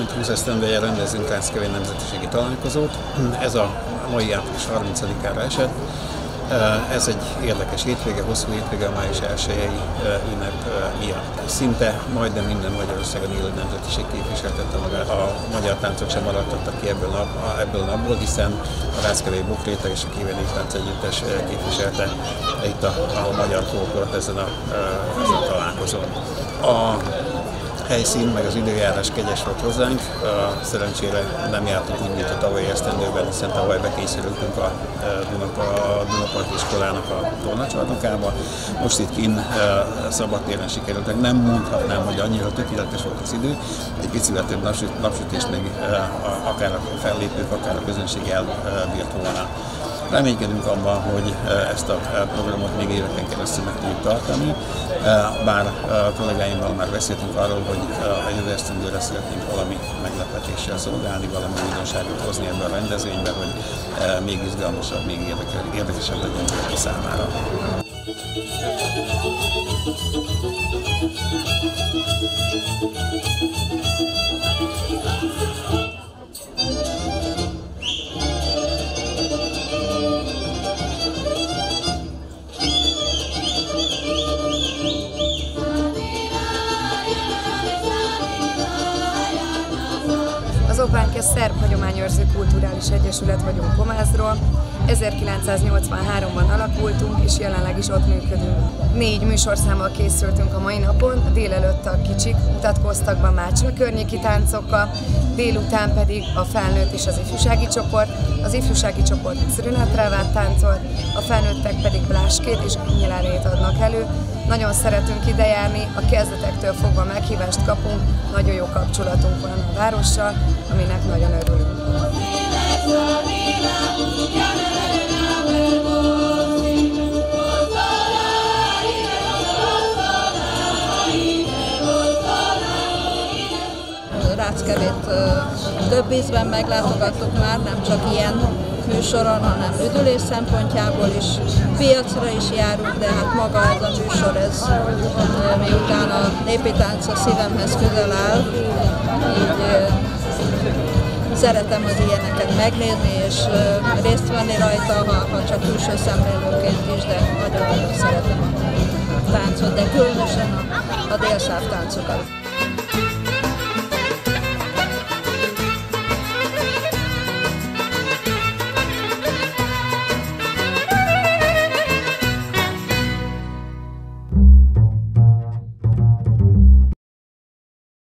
20 esztendeje rendezünk Lászkevény Nemzetiségi Találkozót. Ez a mai április 30-ára esett. Ez egy érdekes hétvége, hosszú hétvége a május 1 ünnep miatt. Szinte majdnem minden Magyarországon élő nemzetiség képviseltette magát. A magyar táncok sem maradtak ki ebből, nap, ebből a napból, hiszen a Rászkevei Bukréta és a Kéveni Tánc Együttes képviselte itt a, a magyar folklort ezen a, ezen a találkozón. A helyszín, meg az időjárás kegyes volt hozzánk. Szerencsére nem jártunk úgy, mint a tavalyi esztendőben, hiszen tavaly bekészültünk a Dunapart iskolának a tornacsarnokába. Most itt kin szabadtéren sikerültek. Nem mondhatnám, hogy annyira tökéletes volt az idő. Egy picivel több napsütés még akár a fellépők, akár a közönség elbírt volna. Reménykedünk abban, hogy ezt a programot még éveken keresztül meg tudjuk tartani, bár kollégáimmal már beszéltünk arról, hogy a jövő esztendőre szeretnénk valami meglepetéssel szolgálni, valami újdonságot hozni ebbe a rendezvénybe, hogy még izgalmasabb, még érdekesebb legyen mindenki számára. Egy szerb hagyományőrző kulturális egyesület vagyunk Pomázról. 1983-ban alakultunk, és jelenleg is ott működünk. Négy műsorszámmal készültünk a mai napon, délelőtt a kicsik mutatkoztak be Mácsra környéki táncokkal, délután pedig a felnőtt és az ifjúsági csoport. Az ifjúsági csoport Szrünátrávát táncolt, felnőttek pedig Bláskét és Nyilárét adnak elő. Nagyon szeretünk ide járni, a kezdetektől fogva meghívást kapunk, nagyon jó kapcsolatunk van a várossal, aminek nagyon örülünk. Ráckevét több ízben meglátogattuk már, nem csak ilyen műsoron, hanem üdülés szempontjából is, piacra is járunk, de hát maga ez a műsor, ez miután a népi tánc a szívemhez közel áll, így szeretem az ilyeneket megnézni, és részt venni rajta, ha, ha csak külső szemlélőként is, de nagyon-nagyon szeretem a táncot, de különösen a, a délszáv táncokat.